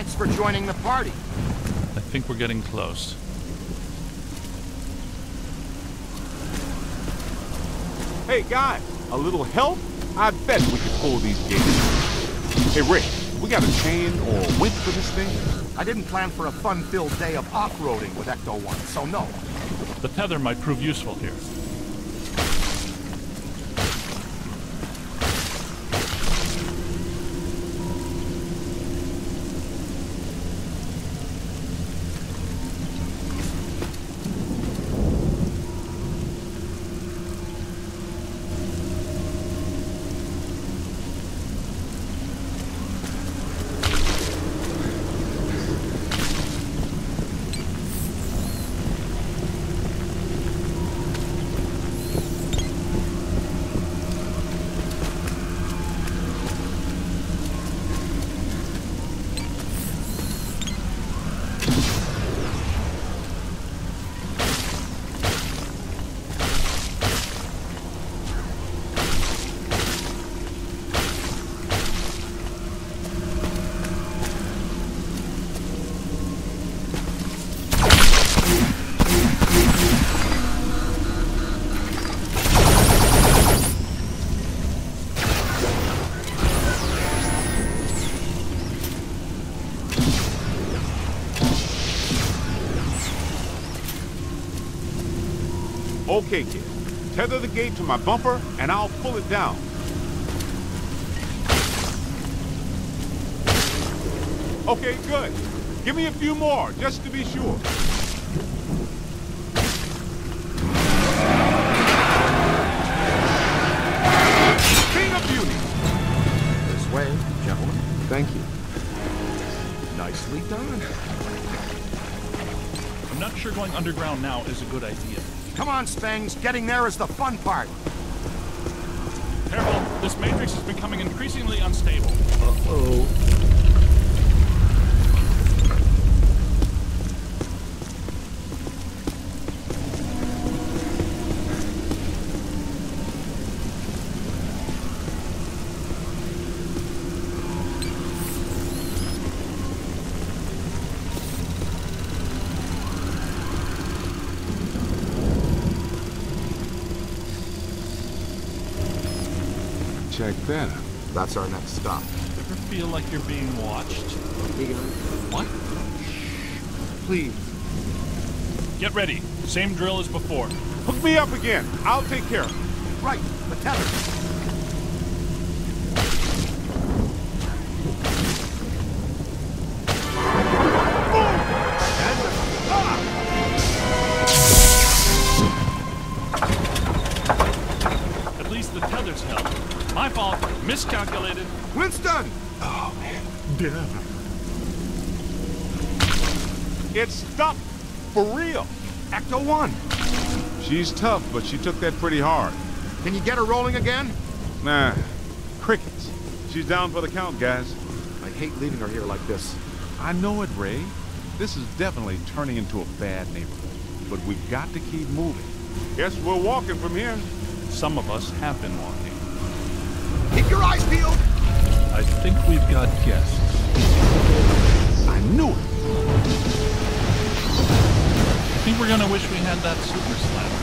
Thanks for joining the party. I think we're getting close. Hey, guys, a little help? I bet we could pull these gates. Hey, Rick, we got a chain or a winch for this thing? I didn't plan for a fun-filled day of off-roading with Ecto-1, so no. The tether might prove useful here. Okay, kid. Tether the gate to my bumper, and I'll pull it down. Okay, good. Give me a few more, just to be sure. King of beauty! This way, gentlemen. Thank you. Nicely done. I'm not sure going underground now is a good idea. Come on, Spengs. Getting there is the fun part. Careful, this matrix is becoming increasingly unstable. Uh-oh. Check that out. That's our next stop. Ever feel like you're being watched? What? Please. Get ready. Same drill as before. Hook me up again. I'll take care of it. Right, the It's stuck. For real. Ecto-1. She's tough, but she took that pretty hard. Can you get her rolling again? Nah, crickets. She's down for the count, guys. I hate leaving her here like this. I know it, Ray. This is definitely turning into a bad neighborhood. But we've got to keep moving. Guess we're walking from here. Some of us have been walking. Keep your eyes peeled! I think we've got guests. I think wish we had that super slammer.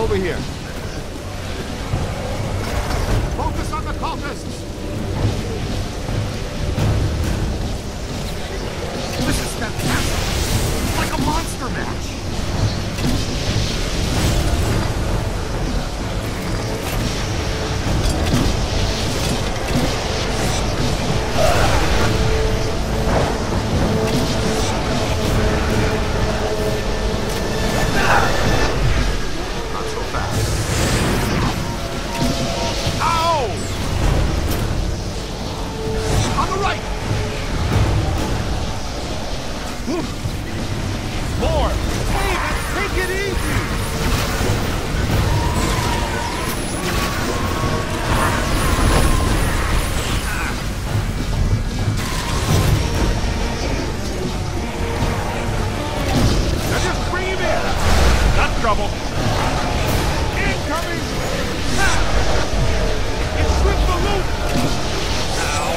Over here. Focus on the cultists! This is fantastic! It's like a monster match! trouble. Incoming! It slipped the loop! Ow!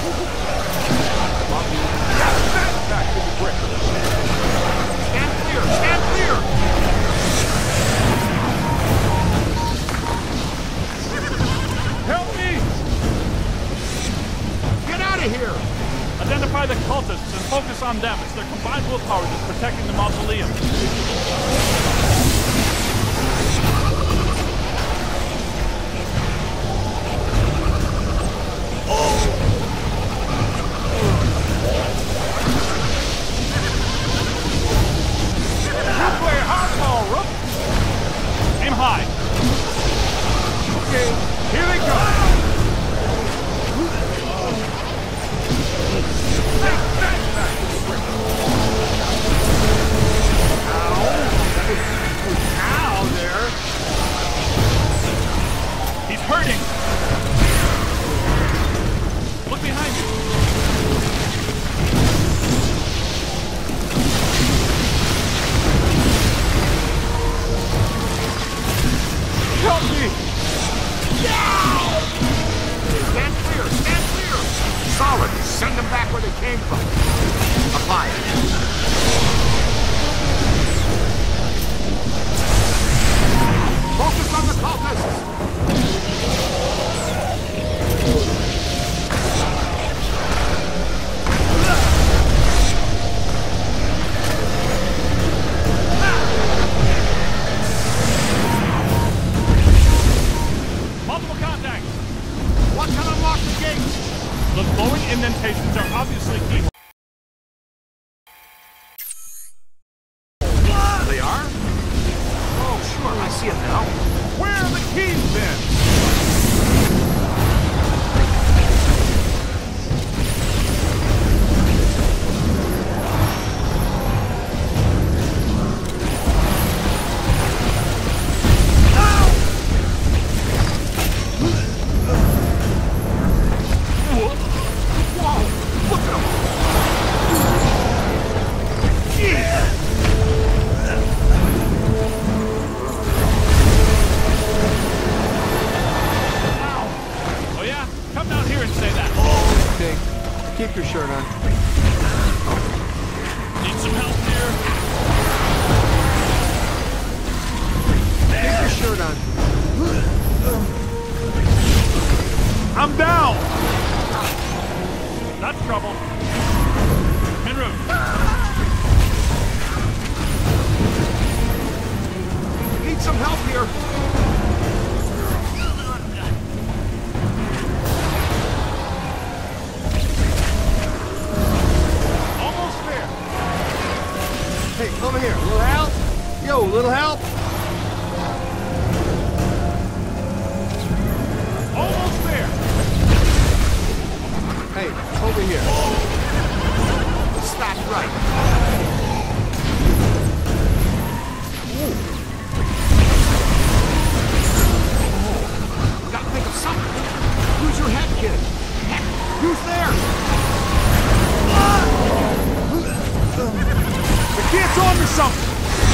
Back, back to the brick. Can't clear, can't clear! Help me! Get out of here! Identify the cultists and focus on them. It's their combined willpower that's protecting the mausoleum. High. Okay, here they come! Send them back where they came from. Apply. Focus on the cultists! Multiple contacts. What can unlock the gates? The glowing indentations are obviously key. I'm down! That's trouble. Need some help here. Almost there! Hey, over here. A Little help? Yo, a little help? Over here. Right. Gotta think of something. Your head, kid. Who's there? The kid's on to something!